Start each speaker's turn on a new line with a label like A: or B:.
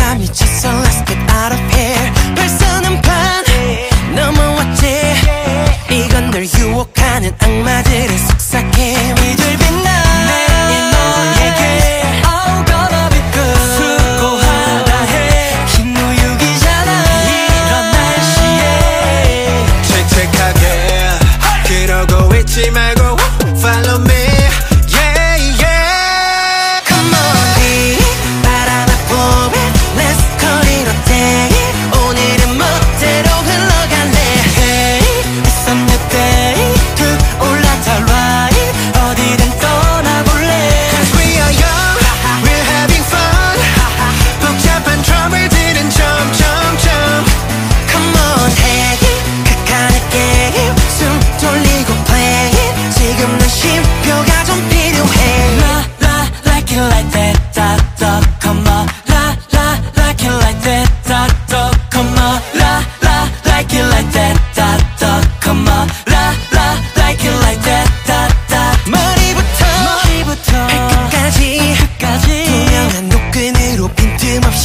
A: 내가 미쳤어 Let's get out 반 넘어왔지. 이건 널 유혹하는 악마들을 속삭임.